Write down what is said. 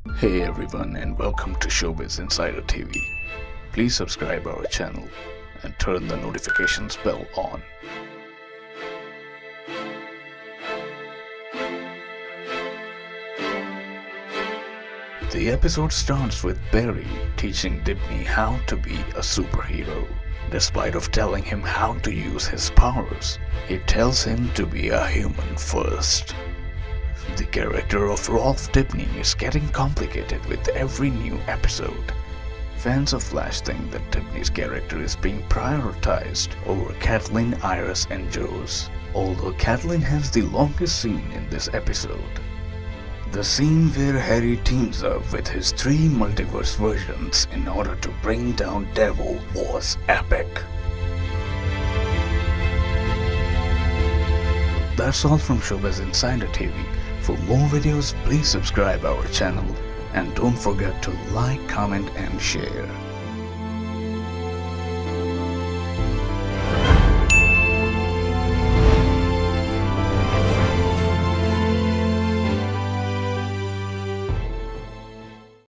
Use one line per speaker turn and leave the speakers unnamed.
Hey everyone and welcome to Showbiz Insider TV. Please subscribe our channel and turn the notifications bell on. The episode starts with Barry teaching Dibny how to be a superhero. Despite of telling him how to use his powers, he tells him to be a human first. Character of Ralph Dibny is getting complicated with every new episode. Fans of Flash think that Dibny's character is being prioritized over Caitlin, Iris, and Joe's, although Caitlin has the longest scene in this episode. The scene where Harry teams up with his three multiverse versions in order to bring down DeVoe was epic. That's all from Showbiz Insider TV. For more videos, please subscribe our channel and don't forget to like, comment and share.